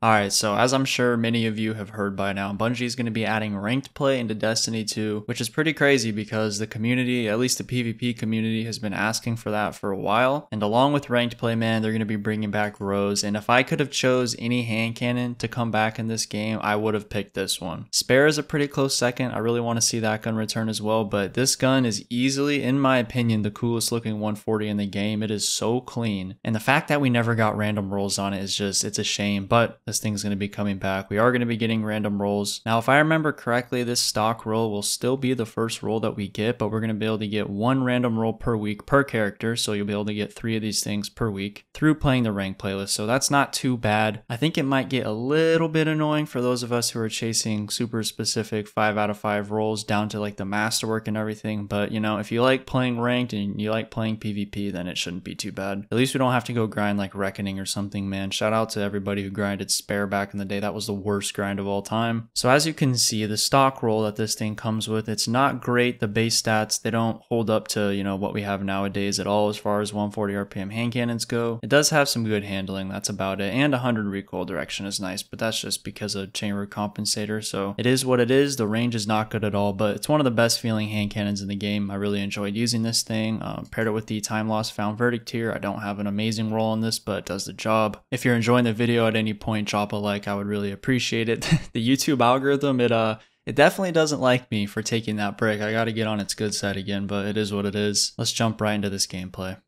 Alright, so as I'm sure many of you have heard by now, Bungie is going to be adding ranked play into Destiny 2, which is pretty crazy because the community, at least the PvP community, has been asking for that for a while. And along with ranked play, man, they're going to be bringing back Rose. And if I could have chose any hand cannon to come back in this game, I would have picked this one. Spare is a pretty close second. I really want to see that gun return as well, but this gun is easily, in my opinion, the coolest looking 140 in the game. It is so clean. And the fact that we never got random rolls on it is just, it's a shame. But this thing's going to be coming back. We are going to be getting random rolls. Now, if I remember correctly, this stock roll will still be the first roll that we get, but we're going to be able to get one random roll per week per character. So you'll be able to get three of these things per week through playing the rank playlist. So that's not too bad. I think it might get a little bit annoying for those of us who are chasing super specific five out of five rolls down to like the masterwork and everything. But you know, if you like playing ranked and you like playing PvP, then it shouldn't be too bad. At least we don't have to go grind like Reckoning or something, man. Shout out to everybody who grinded Spare back in the day, that was the worst grind of all time. So as you can see, the stock roll that this thing comes with, it's not great. The base stats, they don't hold up to, you know, what we have nowadays at all as far as 140 RPM hand cannons go. It does have some good handling, that's about it. And 100 recoil direction is nice, but that's just because of chambered compensator. So it is what it is. The range is not good at all, but it's one of the best feeling hand cannons in the game. I really enjoyed using this thing. Um, paired it with the Timelost Found Verdict here. I don't have an amazing roll on this, but it does the job. If you're enjoying the video at any point, drop a like. I would really appreciate it. the YouTube algorithm, it uh it definitely doesn't like me for taking that break. I gotta get on its good side again, but it is what it is. Let's jump right into this gameplay.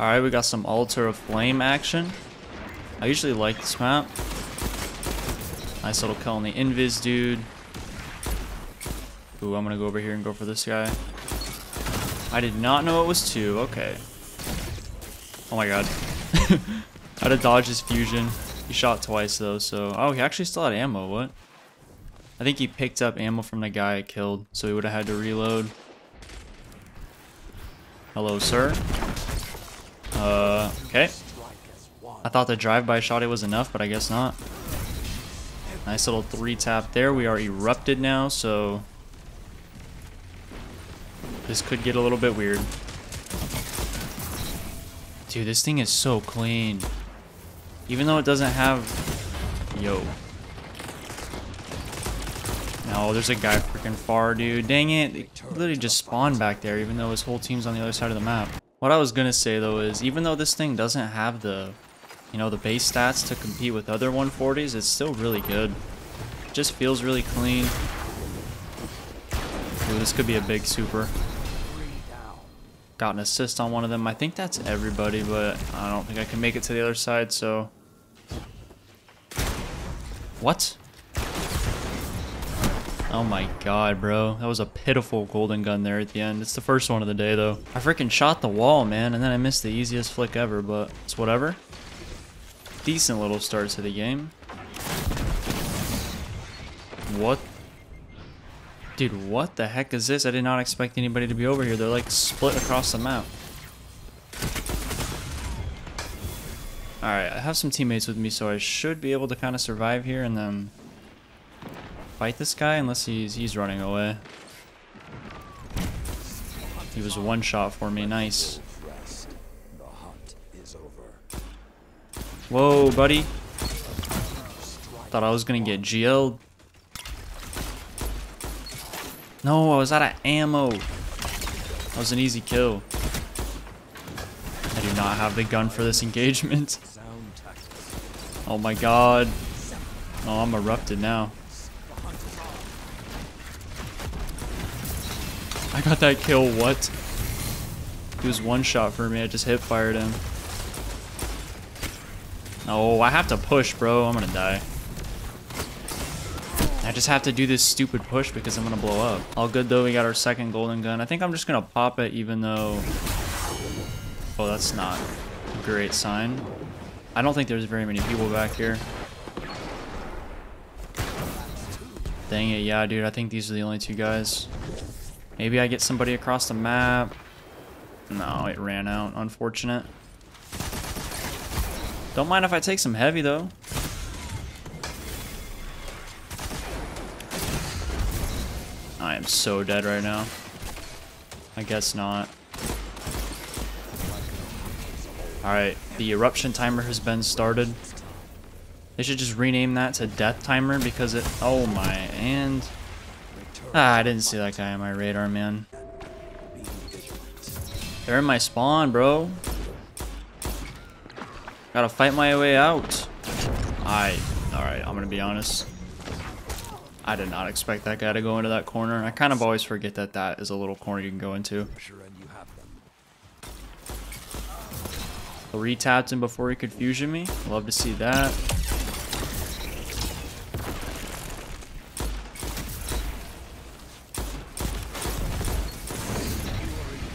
Alright, we got some Altar of Flame action. I usually like this map. Nice little kill on the Invis dude. Ooh, I'm gonna go over here and go for this guy. I did not know it was two. Okay. Oh my god. How to dodge his fusion. He shot twice though, so... Oh, he actually still had ammo, what? I think he picked up ammo from the guy I killed, so he would have had to reload. Hello, sir. Uh, okay. I thought the drive-by shot it was enough, but I guess not. Nice little three tap there. We are erupted now, so... This could get a little bit weird. Dude, this thing is so clean. Even though it doesn't have... Yo. No, there's a guy freaking far, dude. Dang it. They literally just spawned back there, even though his whole team's on the other side of the map. What I was gonna say, though, is even though this thing doesn't have the, you know, the base stats to compete with other 140s, it's still really good. It just feels really clean. Ooh, this could be a big super. Got an assist on one of them. I think that's everybody, but I don't think I can make it to the other side, so... What? Oh my god, bro. That was a pitiful golden gun there at the end. It's the first one of the day, though. I freaking shot the wall, man, and then I missed the easiest flick ever, but it's whatever. Decent little start to the game. What? Dude, what the heck is this? I did not expect anybody to be over here. They're like split across the map. Alright, I have some teammates with me, so I should be able to kind of survive here and then fight this guy unless he's he's running away. He was one shot for me, nice. Whoa, buddy. Thought I was gonna get GL'd. No, I was out of ammo. That was an easy kill. Not have the gun for this engagement. Oh my god. Oh, I'm erupted now. I got that kill, what? He was one shot for me, I just hip fired him. Oh, I have to push, bro. I'm gonna die. I just have to do this stupid push because I'm gonna blow up. All good though, we got our second golden gun. I think I'm just gonna pop it even though... Oh, that's not a great sign. I don't think there's very many people back here. Dang it, yeah, dude, I think these are the only two guys. Maybe I get somebody across the map. No, it ran out, unfortunate. Don't mind if I take some heavy, though. I am so dead right now. I guess not. Alright, the eruption timer has been started. They should just rename that to Death Timer because it... Oh my, and... Ah, I didn't see that guy on my radar, man. They're in my spawn, bro. Gotta fight my way out. I... Alright, I'm gonna be honest. I did not expect that guy to go into that corner. I kind of always forget that that is a little corner you can go into. Retapped him before he could fusion me. Love to see that.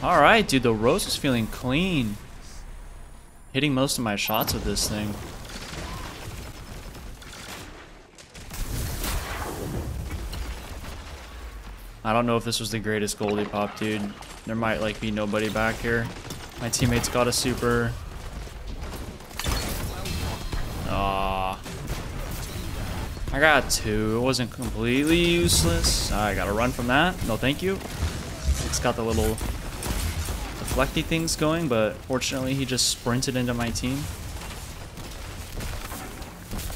Alright, dude, the Rose is feeling clean. Hitting most of my shots with this thing. I don't know if this was the greatest Goldie pop, dude. There might like be nobody back here. My teammates got a super. Ah, I got two. It wasn't completely useless. I gotta run from that. No, thank you. It's got the little deflecty things going, but fortunately he just sprinted into my team.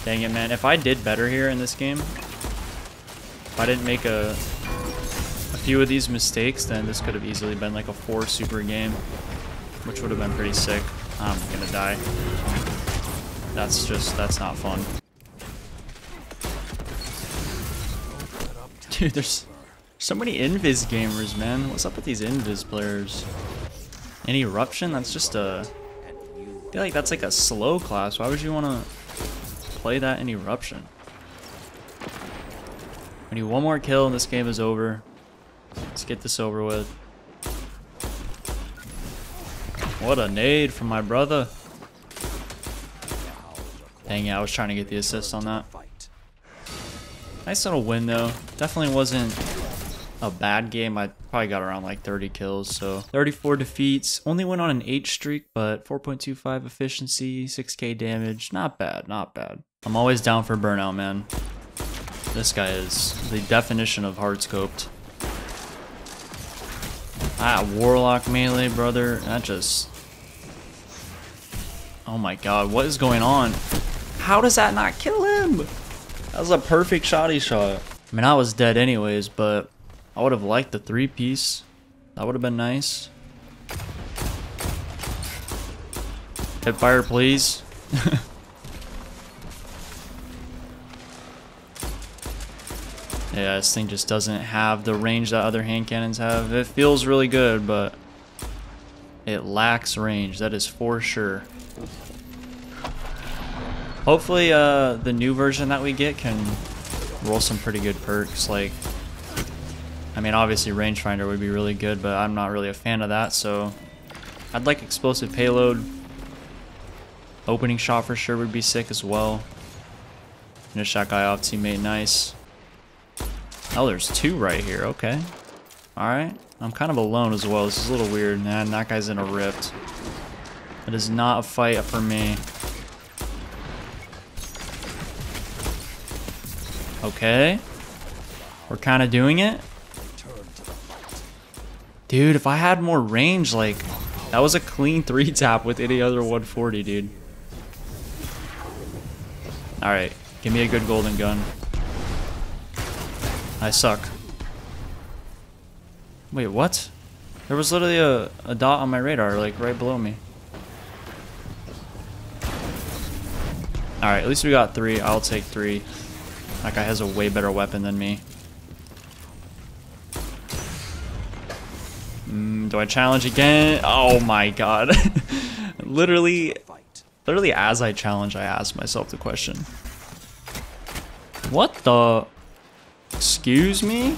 Dang it, man. If I did better here in this game, if I didn't make a, a few of these mistakes, then this could have easily been like a four super game, which would have been pretty sick. I'm gonna die. That's just, that's not fun. Dude, there's so many Invis gamers, man. What's up with these Invis players? Any Eruption? That's just a... I feel like that's like a slow class. Why would you want to play that in Eruption? I need one more kill and this game is over. Let's get this over with. What a nade from my brother. Dang it, I was trying to get the assist on that. Nice little win though. Definitely wasn't a bad game. I probably got around like 30 kills, so 34 defeats. Only went on an 8 streak, but 4.25 efficiency, 6k damage. Not bad, not bad. I'm always down for burnout, man. This guy is the definition of hard scoped. Ah, Warlock melee, brother. That just... Oh my god, what is going on? How does that not kill him? That was a perfect shotty shot. I mean, I was dead anyways, but I would have liked the three piece. That would have been nice. Hit fire, please. Yeah, this thing just doesn't have the range that other hand cannons have. It feels really good, but it lacks range. That is for sure. Hopefully, uh, the new version that we get can roll some pretty good perks. Like, I mean, obviously rangefinder would be really good, but I'm not really a fan of that. So, I'd like explosive payload. Opening shot for sure would be sick as well. Finish that guy off, teammate. Nice. Oh, there's two right here. Okay. Alright. I'm kind of alone as well. This is a little weird. Man, that guy's in a rift. That is not a fight for me. Okay. We're kind of doing it. Dude, if I had more range, like, that was a clean three tap with any other 140, dude. Alright, give me a good golden gun. I suck. Wait, what? There was literally a, a dot on my radar, like, right below me. Alright, at least we got three. I'll take three. That guy has a way better weapon than me. Mm, do I challenge again? Oh my god. literally, literally as I challenge, I ask myself the question. What the... Excuse me?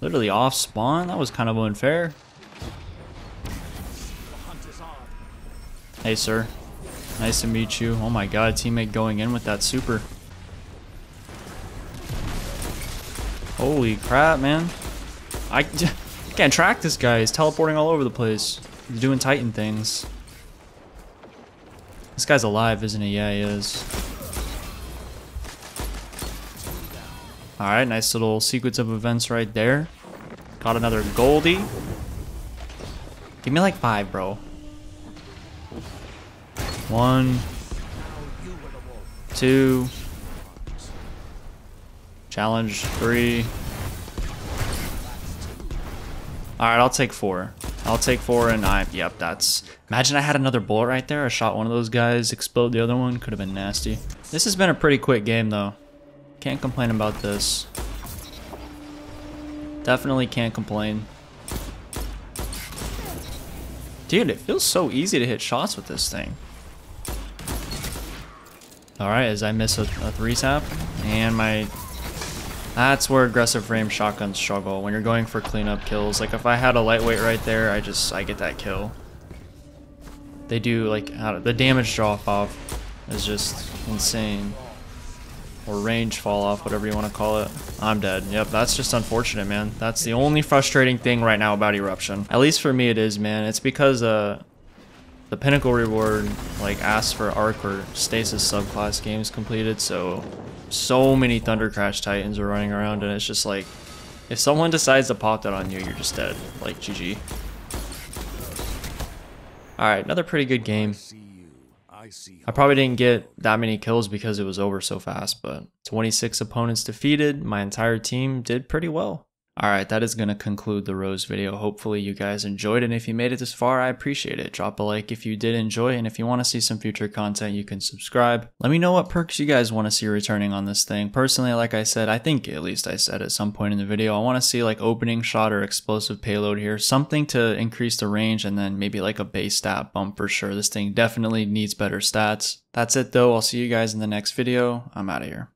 Literally off spawn? That was kind of unfair. Hey, sir. Nice to meet you. Oh my god, teammate going in with that super. Holy crap, man. I can't track this guy. He's teleporting all over the place. He's doing Titan things. This guy's alive, isn't he? Yeah, he is. Alright, nice little sequence of events right there. Got another Goldie. Give me like five, bro. One. two, challenge three. All right, I'll take four. I'll take four and I, yep, that's, imagine I had another bullet right there. I shot one of those guys, explode the other one. Could have been nasty. This has been a pretty quick game though. Can't complain about this. Definitely can't complain. Dude, it feels so easy to hit shots with this thing. Alright, as I miss a, a 3 tap, and my... That's where aggressive frame shotguns struggle, when you're going for cleanup kills. Like, if I had a lightweight right there, I just, I get that kill. They do, like, the damage drop off is just insane or range fall off, whatever you want to call it. I'm dead. Yep, that's just unfortunate, man. That's the only frustrating thing right now about Eruption. At least for me it is, man. It's because uh, the Pinnacle reward like asks for Arc or Stasis subclass games completed, so so many Thundercrash Titans are running around and it's just like, if someone decides to pop that on you, you're just dead. Like, GG. Alright, another pretty good game. I probably didn't get that many kills because it was over so fast, but 26 opponents defeated. My entire team did pretty well. Alright, that is going to conclude the Rose video. Hopefully you guys enjoyed it. And if you made it this far, I appreciate it. Drop a like if you did enjoy. And if you want to see some future content, you can subscribe. Let me know what perks you guys want to see returning on this thing. Personally, like I said, I think at least I said at some point in the video, I want to see like opening shot or explosive payload here. Something to increase the range and then maybe like a base stat bump for sure. This thing definitely needs better stats. That's it though. I'll see you guys in the next video. I'm out of here.